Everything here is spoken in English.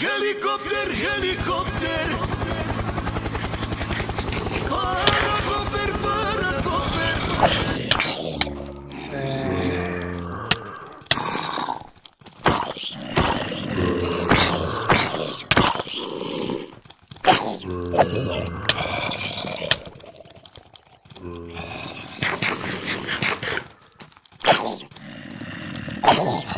Helikopter, helikopter. Parakofer, parakofer. Thank